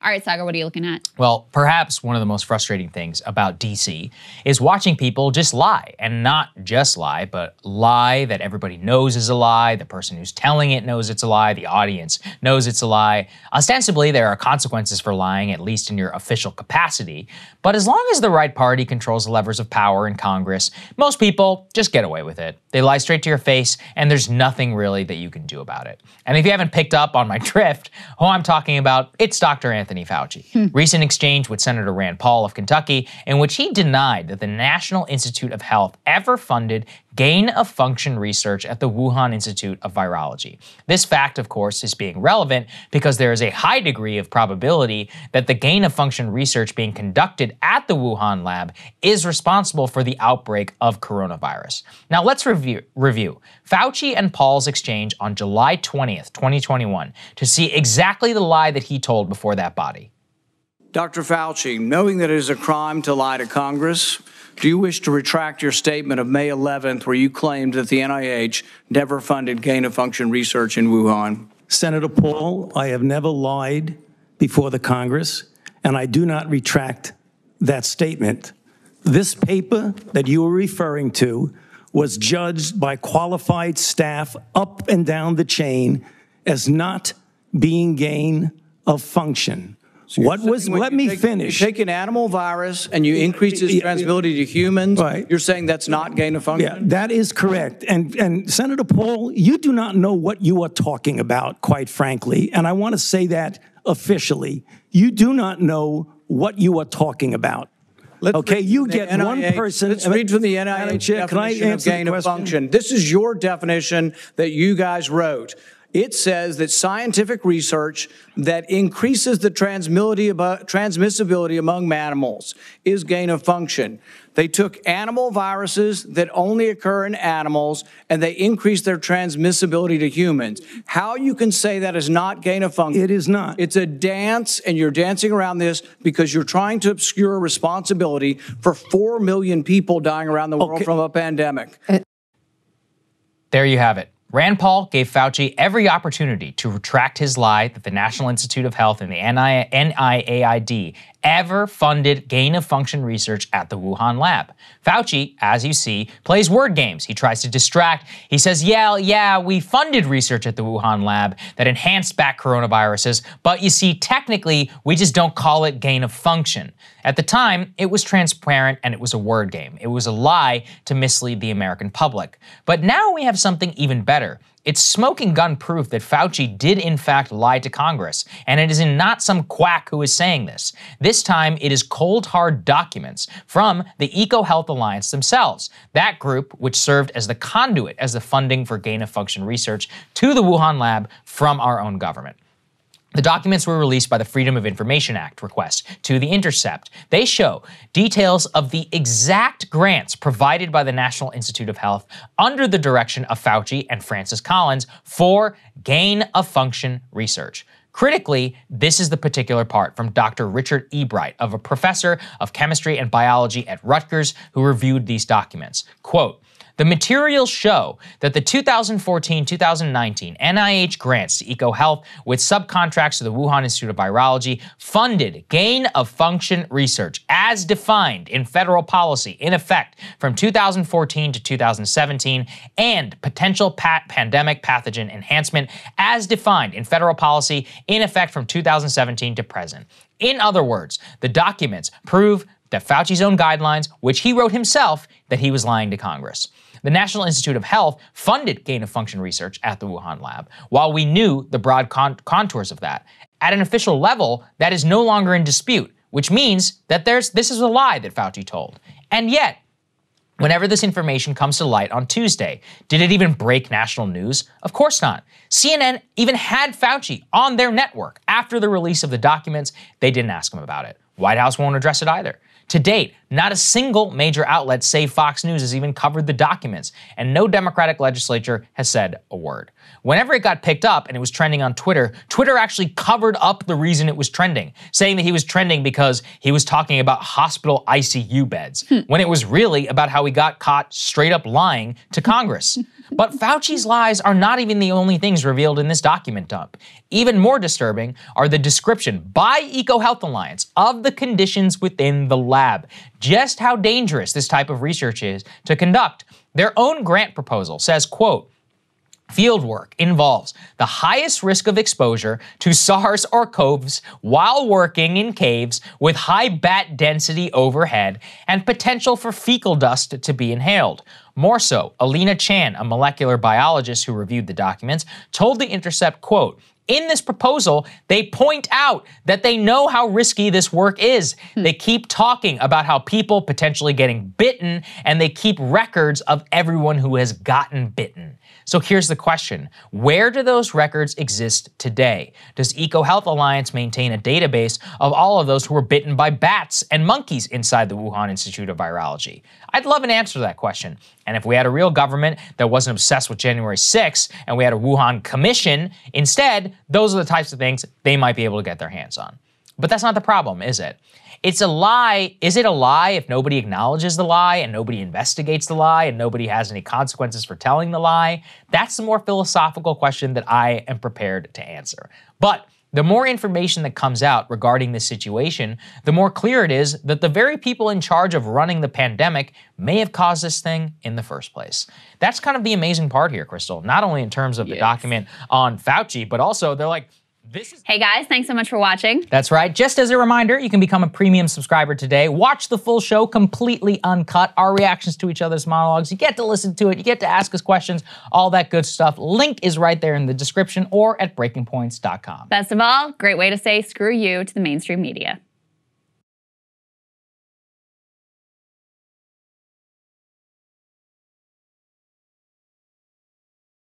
All right, Saagar, what are you looking at? Well, perhaps one of the most frustrating things about DC is watching people just lie, and not just lie, but lie that everybody knows is a lie, the person who's telling it knows it's a lie, the audience knows it's a lie. Ostensibly, there are consequences for lying, at least in your official capacity, but as long as the right party controls the levers of power in Congress, most people just get away with it. They lie straight to your face, and there's nothing really that you can do about it. And if you haven't picked up on my drift, who I'm talking about, it's Dr. Anthony Fauci. Hmm. Recent exchange with Senator Rand Paul of Kentucky, in which he denied that the National Institute of Health ever funded gain of function research at the Wuhan Institute of Virology. This fact, of course, is being relevant because there is a high degree of probability that the gain of function research being conducted at the Wuhan lab is responsible for the outbreak of coronavirus. Now, let's review. review. Fauci and Paul's exchange on July 20th, 2021, to see exactly the lie that he told before that body. Dr. Fauci, knowing that it is a crime to lie to Congress, do you wish to retract your statement of May 11th where you claimed that the NIH never funded gain of function research in Wuhan? Senator Paul, I have never lied before the Congress, and I do not retract that statement. This paper that you are referring to was judged by qualified staff up and down the chain as not being gain of function. What was, let me take- finish. You take an animal virus and you increase its transmissibility to humans, Right. you're saying that's not gain of Yeah, function? that is correct. And, and Senator Paul, you do not know what you are talking about, quite frankly. And I want to say that officially. You do not know what you are talking about. Let's Okay, you get one person- Let's read from the NIH Chair, can I definition of answer the gain of function. This is your definition that you guys wrote. It says that scientific research that increases the transmissibility among mammals is gain of function. They took animal viruses that only occur in animals and they increased their transmissibility to humans. How you can say that is not gain of function? It is not. It's a dance, and you're dancing around this because you're trying to obscure responsibility for 4 million people dying around the world Okay. from a pandemic. There you have it. Rand Paul gave Fauci every opportunity to retract his lie that the National Institute of Health and the NIAID ever funded gain of function research at the Wuhan lab. Fauci, as you see, plays word games. He tries to distract. He says, Yeah, yeah, we funded research at the Wuhan lab that enhanced back coronaviruses, but you see, technically, we just don't call it gain of function. At the time, it was transparent and it was a word game. It was a lie to mislead the American public. But now we have something even better. It's smoking gun proof that Fauci did in fact lie to Congress, and it is not some quack who is saying this. This time it is cold hard documents from the EcoHealth Alliance themselves. That group, which served as the conduit as the funding for gain of function research to the Wuhan lab from our own government. The documents were released by the Freedom of Information Act request to The Intercept. They show details of the exact grants provided by the National Institute of Health under the direction of Fauci and Francis Collins for gain of function research. Critically, this is the particular part from Dr. Richard Ebright, of a professor of chemistry and biology at Rutgers, who reviewed these documents. Quote, the materials show that the 2014 2019 NIH grants to EcoHealth with subcontracts to the Wuhan Institute of Virology funded gain of function research as defined in federal policy in effect from 2014 to 2017 and potential pa- pandemic pathogen enhancement as defined in federal policy in effect from 2017 to present. In other words, the documents prove that Fauci's own guidelines, which he wrote himself, that he was lying to Congress. The National Institute of Health funded gain of function research at the Wuhan lab, while we knew the broad con- contours of that. At an official level, that is no longer in dispute, which means that there's this is a lie that Fauci told. And yet, Whenever this information comes to light on Tuesday, did it even break national news? Of course not. CNN even had Fauci on their network after the release of the documents. They didn't ask him about it. White House won't address it either. To date, not a single major outlet, save Fox News, has even covered the documents, and no Democratic legislature has said a word. Whenever it got picked up and it was trending on Twitter, Twitter actually covered up the reason it was trending, saying that he was trending because he was talking about hospital ICU beds, hmm. when it was really about how he got caught straight up lying to Congress. but Fauci's lies are not even the only things revealed in this document dump. Even more disturbing are the description by EcoHealth Alliance of the conditions within the lab, just how dangerous this type of research is to conduct. Their own grant proposal says, quote, Fieldwork involves the highest risk of exposure to SARS or CoVs while working in caves with high bat density overhead and potential for fecal dust to be inhaled. More so, Alina Chan, a molecular biologist who reviewed the documents, told The Intercept, quote, in this proposal, they point out that they know how risky this work is. Hmm. They keep talking about how people potentially getting bitten, and they keep records of everyone who has gotten bitten. So here's the question Where do those records exist today? Does EcoHealth Alliance maintain a database of all of those who were bitten by bats and monkeys inside the Wuhan Institute of Virology? I'd love an answer to that question. And if we had a real government that wasn't obsessed with January 6th and we had a Wuhan commission, instead, those are the types of things they might be able to get their hands on. But that's not the problem, is it? It's a lie. Is it a lie if nobody acknowledges the lie and nobody investigates the lie and nobody has any consequences for telling the lie? That's the more philosophical question that I am prepared to answer. But the more information that comes out regarding this situation, the more clear it is that the very people in charge of running the pandemic may have caused this thing in the first place. That's kind of the amazing part here, Krystal, Not only in terms of yes. the document on Fauci, but also they're like, hey guys, thanks so much for watching. That's right. Just as a reminder, you can become a premium subscriber today. Watch the full show completely uncut, our reactions to each other's monologues. You get to listen to it, you get to ask us questions, all that good stuff. Link is right there in the description or at breakingpoints.com. Best of all, great way to say screw you to the mainstream media.